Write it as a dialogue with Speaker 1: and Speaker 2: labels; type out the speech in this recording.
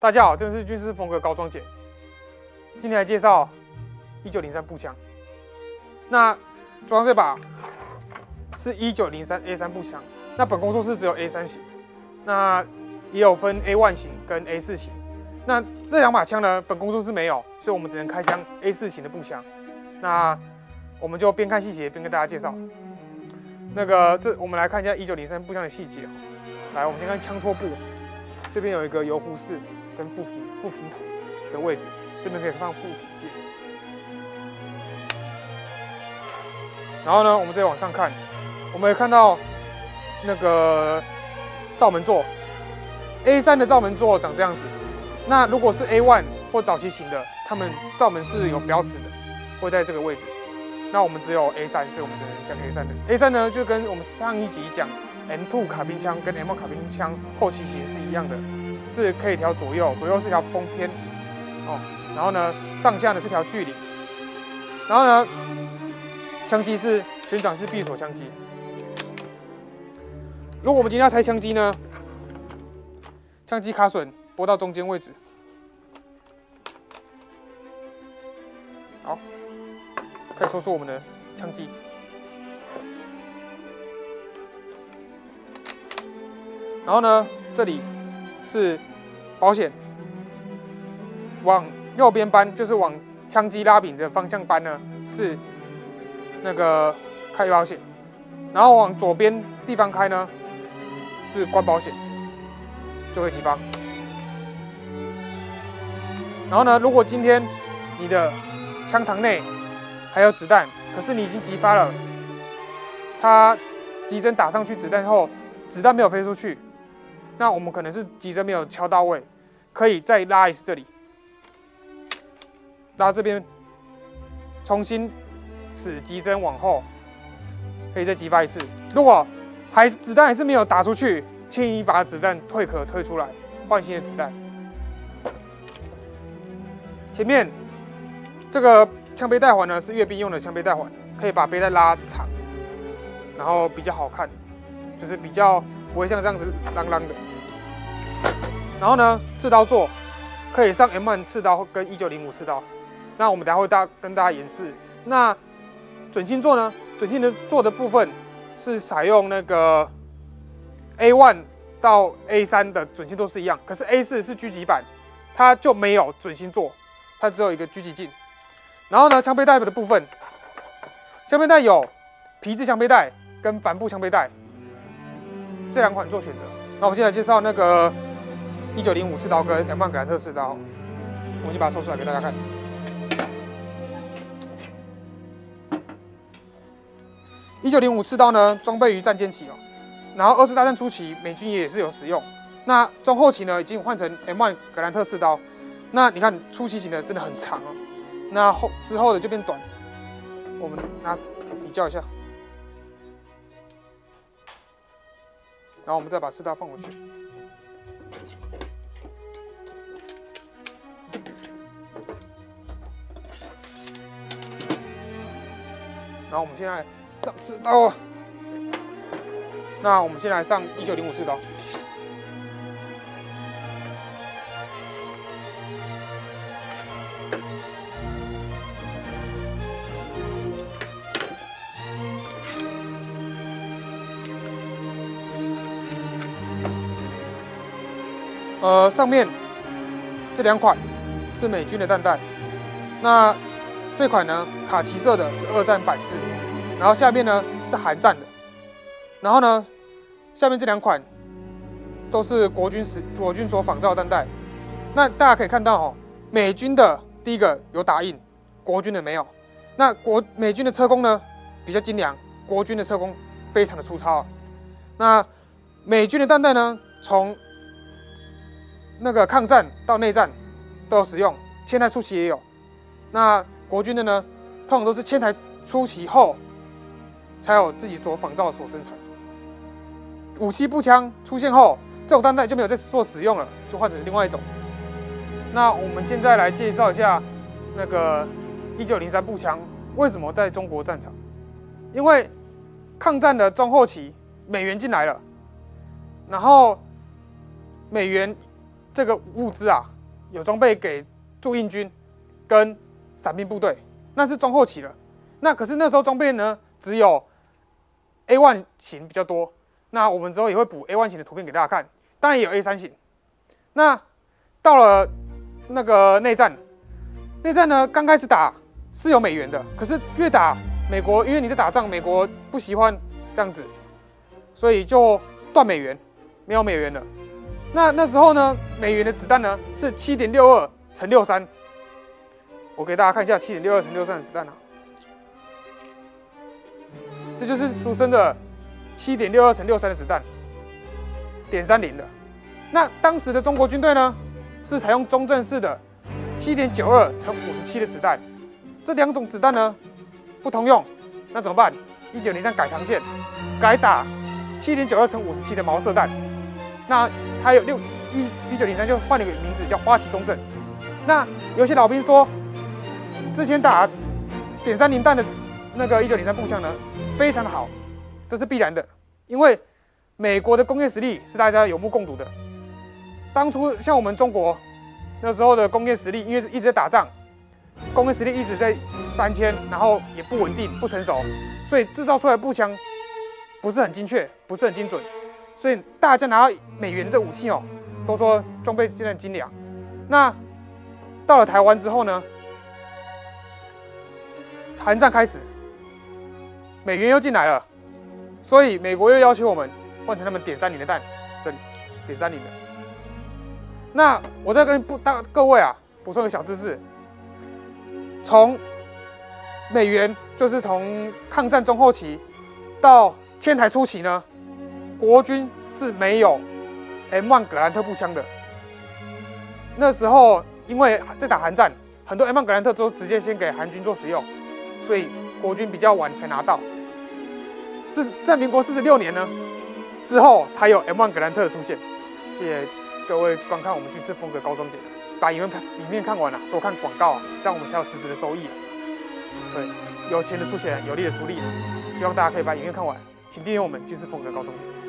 Speaker 1: 大家好，这里是军事风格高装简，今天来介绍一九零三步枪。那装这把是一九零三 A 三步枪，那本工作室只有 A 三型，那也有分 A one 型跟 A 四型。那这两把枪呢，本工作室没有，所以我们只能开枪 A 四型的步枪。那我们就边看细节边跟大家介绍。那个，这我们来看一下一九零三步枪的细节。来，我们先看枪托部，这边有一个油壶式。跟副平副平筒的位置，这边可以放副平件。然后呢，我们再往上看，我们也看到那个罩门座，A 三的罩门座长这样子。那如果是 A one 或早期型的，他们罩门是有标尺的，会在这个位置。那我们只有 A 三，所以我们只能讲 A 三的。A 三呢，就跟我们上一集讲 M two 卡宾枪跟 M 卡宾枪后期型是一样的。是可以调左右，左右是调风偏，哦，然后呢，上下呢是条距离，然后呢，枪机是旋转式闭锁枪机。如果我们今天要拆枪机呢，枪机卡榫拨到中间位置，好，可以抽出我们的枪机，然后呢，这里。是保险，往右边扳就是往枪机拉柄的方向扳呢，是那个开保险，然后往左边地方开呢，是关保险，就会激发。然后呢，如果今天你的枪膛内还有子弹，可是你已经激发了，它急针打上去子弹后，子弹没有飞出去。那我们可能是急针没有敲到位，可以再拉一次这里，拉这边，重新使急针往后，可以再激发一次。如果还是子弹还是没有打出去，轻易把子弹退壳退出来，换新的子弹。前面这个枪背带环呢是阅兵用的枪背带环，可以把背带拉长，然后比较好看，就是比较。不会像这样子啷啷的。然后呢，刺刀座可以上 M1 刺刀跟1905刺刀。那我们等下会大跟大家演示。那准星座呢？准星的座的部分是采用那个 A1 到 A3 的准星座是一样，可是 A4 是狙击版，它就没有准星座，它只有一个狙击镜。然后呢，枪背带的部分，枪背带有皮质枪背带跟帆布枪背带。这两款做选择。那我们现在介绍那个一九零五刺刀跟 M 1格兰特刺刀，我们就把它抽出来给大家看。一九零五刺刀呢，装备于战间期哦，然后二次大战初期美军也是有使用。那中后期呢，已经换成 M 1格兰特刺刀。那你看初期型的真的很长哦，那后之后的就变短。我们拿比较一下。然后我们再把刺刀放回去，然后我们现在上刺刀，那我们先来上一九零五刺刀。呃，上面这两款是美军的弹袋，那这款呢，卡其色的是二战版式，然后下面呢是韩战的，然后呢，下面这两款都是国军使国军所仿造的弹袋。那大家可以看到哦，美军的第一个有打印，国军的没有。那国美军的车工呢比较精良，国军的车工非常的粗糙。那美军的弹袋呢，从那个抗战到内战都有使用，迁台初期也有。那国军的呢，通常都是迁台初期后才有自己所仿造所生产。武器步枪出现后，这种弹袋就没有再做使用了，就换成另外一种。那我们现在来介绍一下那个一九零三步枪为什么在中国战场？因为抗战的中后期，美元进来了，然后美元。这个物资啊，有装备给驻印军跟伞兵部队，那是中后期了。那可是那时候装备呢，只有 A one 型比较多。那我们之后也会补 A one 型的图片给大家看，当然也有 A 三型。那到了那个内战，内战呢刚开始打是有美元的，可是越打美国，因为你在打仗，美国不喜欢这样子，所以就断美元，没有美元了。那那时候呢，美元的子弹呢是七点六二乘六三，我给大家看一下七点六二乘六三的子弹啊，这就是俗称的七点六二乘六三的子弹，点三零的。那当时的中国军队呢，是采用中正式的七点九二乘五十七的子弹，这两种子弹呢不通用，那怎么办？一九零三改膛线，改打七点九二乘五十七的毛瑟弹。那它有六一一九零三就换了个名字叫花旗中正。那有些老兵说，之前打点三零弹的那个一九零三步枪呢，非常的好，这是必然的，因为美国的工业实力是大家有目共睹的。当初像我们中国那时候的工业实力，因为一直在打仗，工业实力一直在搬迁，然后也不稳定、不成熟，所以制造出来步枪不是很精确，不是很精准。所以大家拿到美元这武器哦，都说装备现在精良。那到了台湾之后呢，韩战开始，美元又进来了，所以美国又要求我们换成他们点三零的弹，这里点三零的。那我再跟不大各位啊补充一个小知识，从美元就是从抗战中后期到迁台初期呢。国军是没有 M1 格兰特步枪的。那时候因为在打韩战，很多 M1 格兰特都直接先给韩军做使用，所以国军比较晚才拿到。是在民国四十六年呢之后才有 M1 格兰特的出现。谢谢各位观看我们军事风格高中节，把影片看影片看完了，多看广告啊，这样我们才有实质的收益。对，有钱的出钱，有力的出力。希望大家可以把影片看完，请订阅我们军事风格高中节。